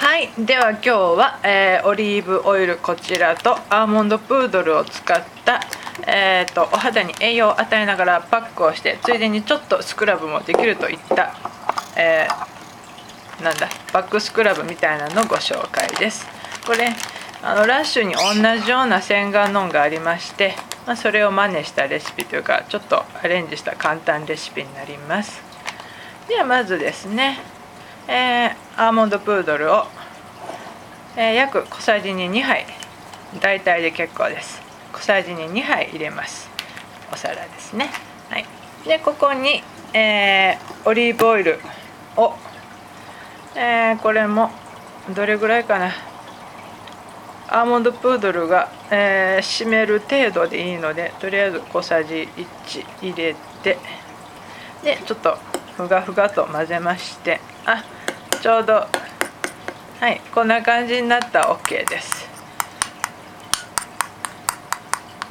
はいでは今日は、えー、オリーブオイルこちらとアーモンドプードルを使った、えーと、お肌に栄養を与えながらパックをしてついでにちょっとスクラブもできるといった、えー、なんだバックスクラブみたいなのをご紹介です。これあのラッシュに同じような洗顔のんがありまして、まあ、それを真似したレシピというかちょっとアレンジした簡単レシピになります。ではまずですねえー、アーモンドプードルを、えー、約小さじに2杯。大体で結構です。小さじに2杯入れます。お皿ですね。はい。でここに、えー、オリーブオイルを、えこれもどれぐらいかな。アーモンドプードルが、えー、湿る程度でいいのでとりあえず小さじ1入れて。でちょっとふがふがと混ぜましてあちょうどはいこんな感じになったら OK です。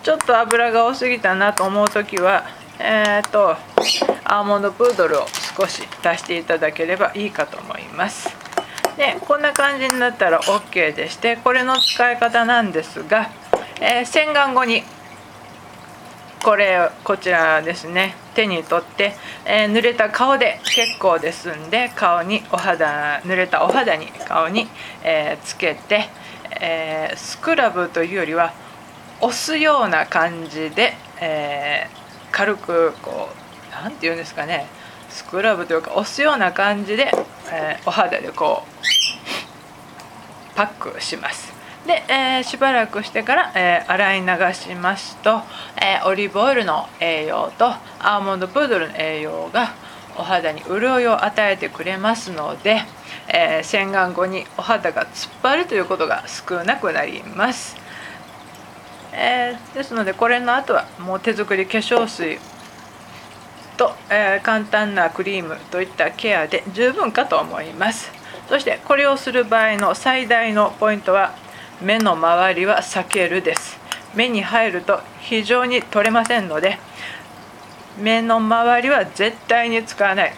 ちょっと油が多すぎたなと思う時はえっ、ー、とアーモンドプードルを少し足していただければいいかと思います。でこんな感じになったら OK でしてこれの使い方なんですが、えー、洗顔後にこれこちらですね。手に取って、えー、濡れた顔で結構ですんで顔にお肌濡れたお肌に顔に、えー、つけて、えー、スクラブというよりは押すような感じで、え軽くこう何て言うんですかねスクラブというか押すような感じで、えお肌でこうパックします。で、えー、しばらくしてから、えー、洗い流しますと、えー、オリーブオイルの栄養とアーモンドプードルの栄養がお肌に潤いを与えてくれますので、え洗顔後にお肌が突っ張るということが少なくなります。えですのでこれの後はもう手作り化粧水と、え簡単なクリームといったケアで十分かと思います。そしてこれをする場合の最大のポイントは目の周りは避けるです。目に入ると非常に取れませんので目の周りは絶対に使わない。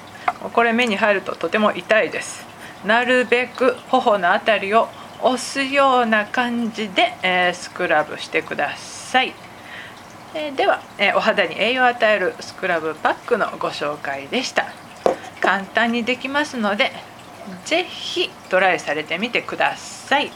これ目に入るととても痛いです。なるべく頬の辺りを押すような感じで、えー、スクラブしてください、えー、では、えー、お肌に栄養を与えるスクラブパックのご紹介でした。簡単にできますので是非トライされてみてください。